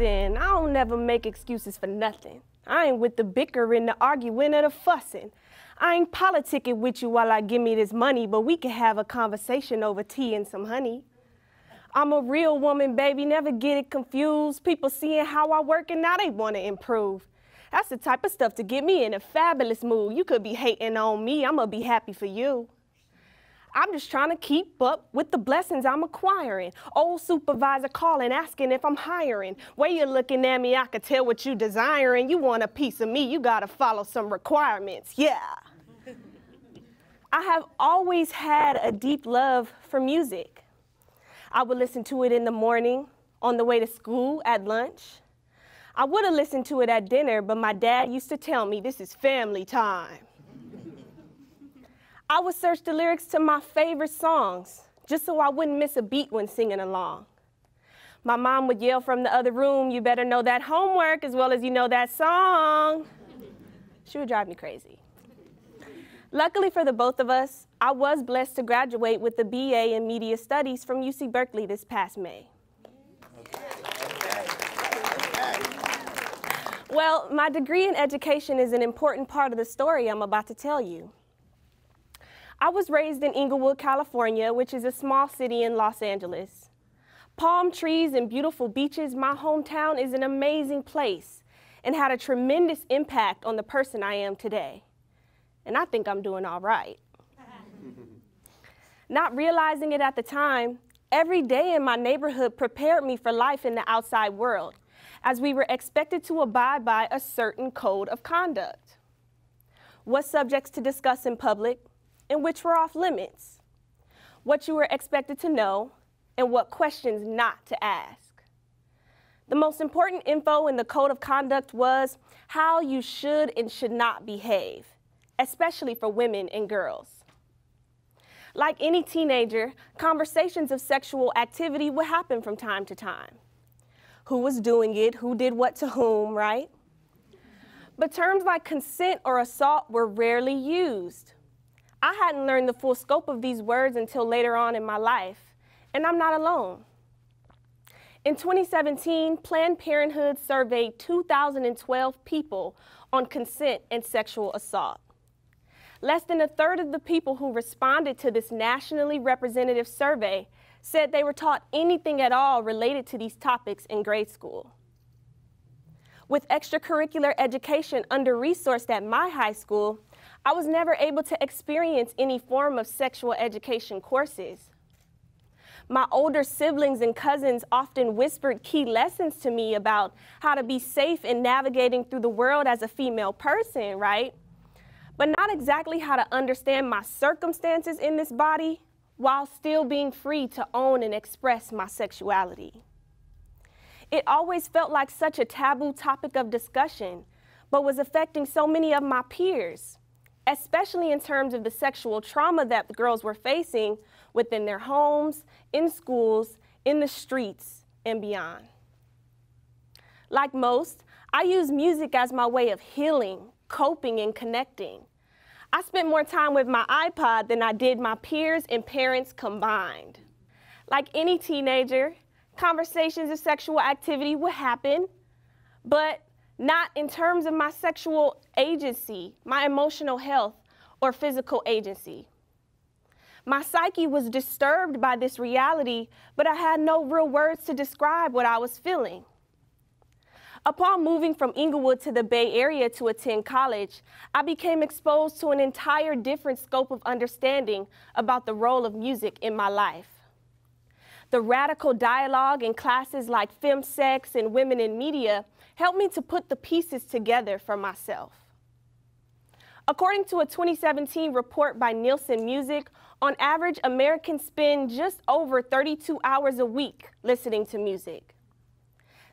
Listen, I don't never make excuses for nothing. I ain't with the bickering, the arguing, or the fussing. I ain't politicking with you while I give me this money, but we can have a conversation over tea and some honey. I'm a real woman, baby, never get it confused. People seeing how I work and now they want to improve. That's the type of stuff to get me in a fabulous mood. You could be hating on me, I'm gonna be happy for you. I'm just trying to keep up with the blessings I'm acquiring. Old supervisor calling, asking if I'm hiring. Way you're looking at me, I could tell what you desiring. You want a piece of me, you gotta follow some requirements. Yeah. I have always had a deep love for music. I would listen to it in the morning, on the way to school, at lunch. I would have listened to it at dinner, but my dad used to tell me this is family time. I would search the lyrics to my favorite songs just so I wouldn't miss a beat when singing along. My mom would yell from the other room, You better know that homework as well as you know that song. She would drive me crazy. Luckily for the both of us, I was blessed to graduate with a BA in Media Studies from UC Berkeley this past May. Well, my degree in education is an important part of the story I'm about to tell you. I was raised in Inglewood, California, which is a small city in Los Angeles. Palm trees and beautiful beaches, my hometown is an amazing place and had a tremendous impact on the person I am today. And I think I'm doing all right. Not realizing it at the time, every day in my neighborhood prepared me for life in the outside world, as we were expected to abide by a certain code of conduct. What subjects to discuss in public, and which were off limits, what you were expected to know, and what questions not to ask. The most important info in the code of conduct was how you should and should not behave, especially for women and girls. Like any teenager, conversations of sexual activity would happen from time to time. Who was doing it, who did what to whom, right? But terms like consent or assault were rarely used. I hadn't learned the full scope of these words until later on in my life, and I'm not alone. In 2017, Planned Parenthood surveyed 2,012 people on consent and sexual assault. Less than a third of the people who responded to this nationally representative survey said they were taught anything at all related to these topics in grade school. With extracurricular education under resourced at my high school, I was never able to experience any form of sexual education courses. My older siblings and cousins often whispered key lessons to me about how to be safe in navigating through the world as a female person, right? But not exactly how to understand my circumstances in this body while still being free to own and express my sexuality. It always felt like such a taboo topic of discussion, but was affecting so many of my peers especially in terms of the sexual trauma that the girls were facing within their homes, in schools, in the streets, and beyond. Like most, I use music as my way of healing, coping, and connecting. I spent more time with my iPod than I did my peers and parents combined. Like any teenager, conversations of sexual activity would happen, but not in terms of my sexual agency, my emotional health, or physical agency. My psyche was disturbed by this reality, but I had no real words to describe what I was feeling. Upon moving from Inglewood to the Bay Area to attend college, I became exposed to an entire different scope of understanding about the role of music in my life. The radical dialogue in classes like FemSex and Women in Media helped me to put the pieces together for myself. According to a 2017 report by Nielsen Music, on average, Americans spend just over 32 hours a week listening to music.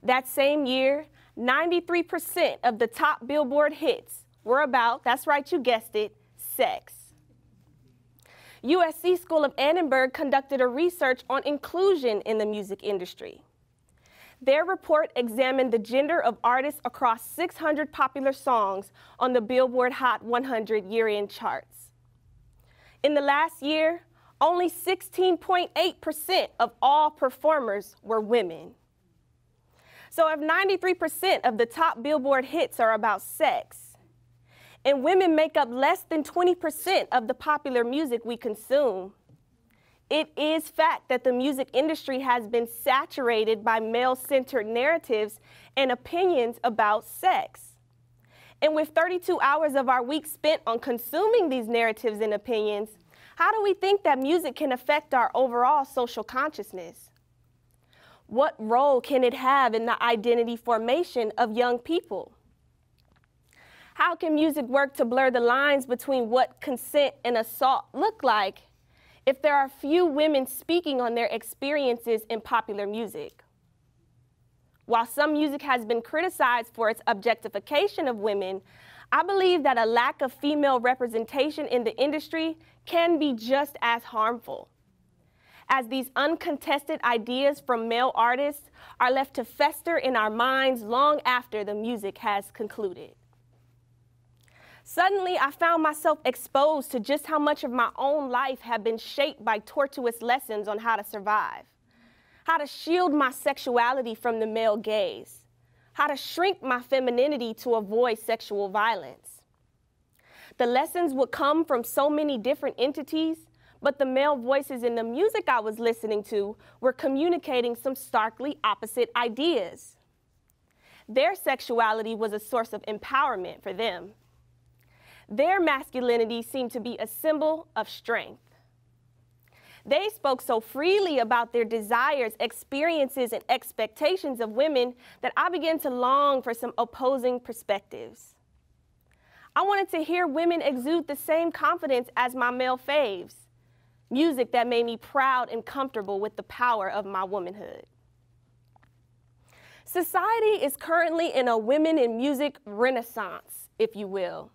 That same year, 93% of the top Billboard hits were about, that's right, you guessed it, sex. USC School of Annenberg conducted a research on inclusion in the music industry. Their report examined the gender of artists across 600 popular songs on the Billboard Hot 100 year-end charts. In the last year, only 16.8% of all performers were women. So if 93% of the top Billboard hits are about sex, and women make up less than 20% of the popular music we consume, it is fact that the music industry has been saturated by male-centered narratives and opinions about sex. And with 32 hours of our week spent on consuming these narratives and opinions, how do we think that music can affect our overall social consciousness? What role can it have in the identity formation of young people? How can music work to blur the lines between what consent and assault look like if there are few women speaking on their experiences in popular music. While some music has been criticized for its objectification of women, I believe that a lack of female representation in the industry can be just as harmful. As these uncontested ideas from male artists are left to fester in our minds long after the music has concluded. Suddenly, I found myself exposed to just how much of my own life had been shaped by tortuous lessons on how to survive, how to shield my sexuality from the male gaze, how to shrink my femininity to avoid sexual violence. The lessons would come from so many different entities, but the male voices in the music I was listening to were communicating some starkly opposite ideas. Their sexuality was a source of empowerment for them. Their masculinity seemed to be a symbol of strength. They spoke so freely about their desires, experiences, and expectations of women that I began to long for some opposing perspectives. I wanted to hear women exude the same confidence as my male faves, music that made me proud and comfortable with the power of my womanhood. Society is currently in a women in music renaissance, if you will.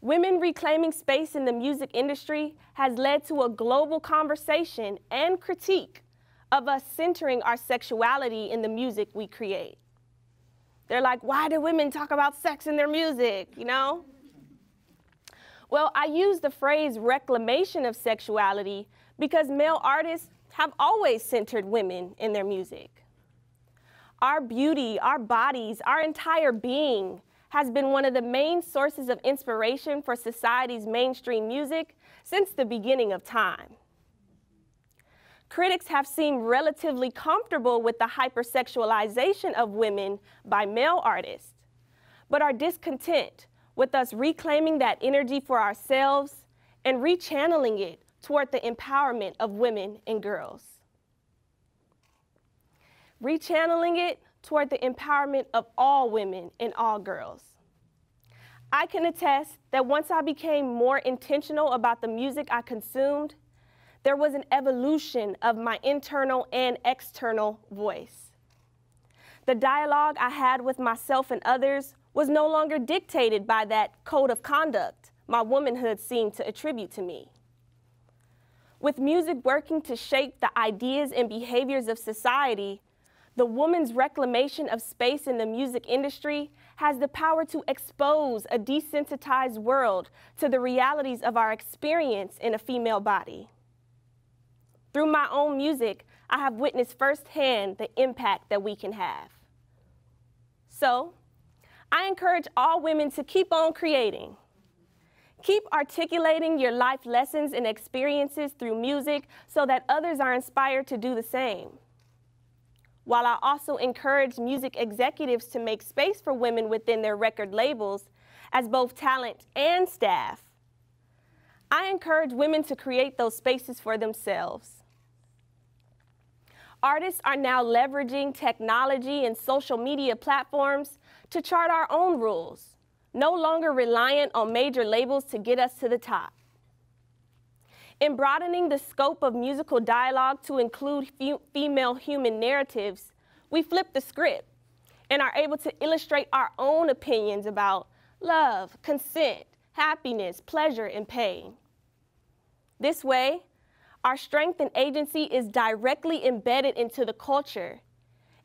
Women reclaiming space in the music industry has led to a global conversation and critique of us centering our sexuality in the music we create. They're like, why do women talk about sex in their music, you know? Well, I use the phrase reclamation of sexuality because male artists have always centered women in their music. Our beauty, our bodies, our entire being has been one of the main sources of inspiration for society's mainstream music since the beginning of time. Critics have seemed relatively comfortable with the hypersexualization of women by male artists, but are discontent with us reclaiming that energy for ourselves and rechanneling it toward the empowerment of women and girls. Rechanneling it toward the empowerment of all women and all girls. I can attest that once I became more intentional about the music I consumed, there was an evolution of my internal and external voice. The dialogue I had with myself and others was no longer dictated by that code of conduct my womanhood seemed to attribute to me. With music working to shape the ideas and behaviors of society, the woman's reclamation of space in the music industry has the power to expose a desensitized world to the realities of our experience in a female body. Through my own music, I have witnessed firsthand the impact that we can have. So, I encourage all women to keep on creating. Keep articulating your life lessons and experiences through music so that others are inspired to do the same while I also encourage music executives to make space for women within their record labels as both talent and staff. I encourage women to create those spaces for themselves. Artists are now leveraging technology and social media platforms to chart our own rules, no longer reliant on major labels to get us to the top. In broadening the scope of musical dialogue to include female human narratives, we flip the script and are able to illustrate our own opinions about love, consent, happiness, pleasure, and pain. This way, our strength and agency is directly embedded into the culture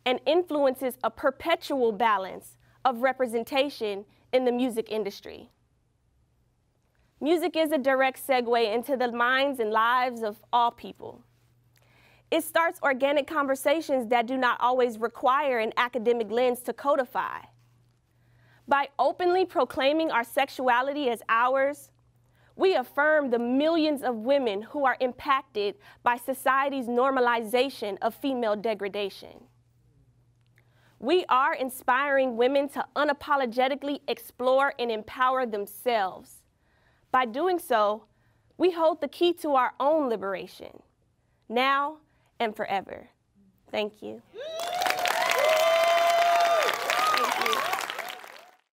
and influences a perpetual balance of representation in the music industry. Music is a direct segue into the minds and lives of all people. It starts organic conversations that do not always require an academic lens to codify. By openly proclaiming our sexuality as ours, we affirm the millions of women who are impacted by society's normalization of female degradation. We are inspiring women to unapologetically explore and empower themselves. By doing so, we hold the key to our own liberation, now and forever. Thank you.